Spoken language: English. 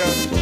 Ide